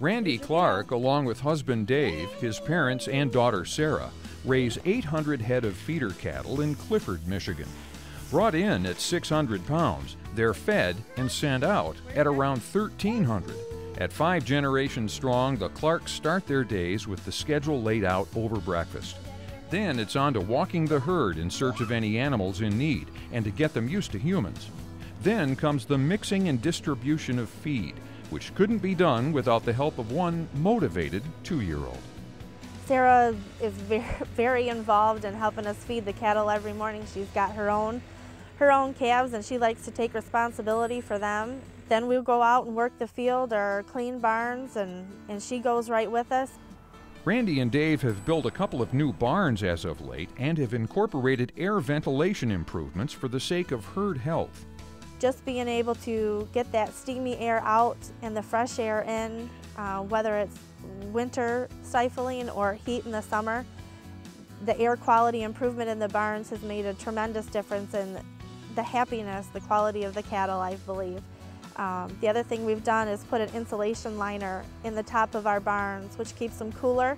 Randi Clark, along with husband Dave, his parents, and daughter Sarah, raise 800 head of feeder cattle in Clifford, Michigan. Brought in at 600 pounds, they're fed and sent out at around 1,300. At five generations strong, the Clarks start their days with the schedule laid out over breakfast. Then it's on to walking the herd in search of any animals in need and to get them used to humans. Then comes the mixing and distribution of feed, which couldn't be done without the help of one motivated two year old. Sarah is very, very involved in helping us feed the cattle every morning. She's got her own her own calves and she likes to take responsibility for them. Then we'll go out and work the field or clean barns and, and she goes right with us. Randi and Dave have built a couple of new barns as of late and have incorporated air ventilation improvements for the sake of herd health. Just being able to get that steamy air out and the fresh air in, uh, whether it's winter stifling or heat in the summer, the air quality improvement in the barns has made a tremendous difference in the happiness, the quality of the cattle, I believe. Um, the other thing we've done is put an insulation liner in the top of our barns, which keeps them cooler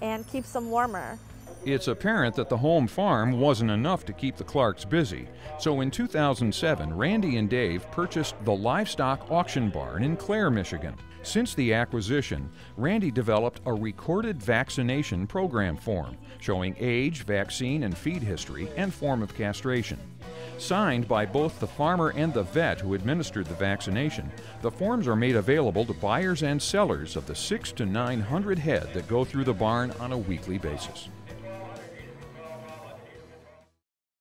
and keeps them warmer. It's apparent that the home farm wasn't enough to keep the Clarks busy, so in 2007, Randi and Dave purchased the Livestock Auction Barn in Clare, Michigan. Since the acquisition, Randi developed a recorded vaccination program form showing age, vaccine and feed history, and form of castration. Signed by both the farmer and the vet who administered the vaccination, the forms are made available to buyers and sellers of the six to nine hundred head that go through the barn on a weekly basis.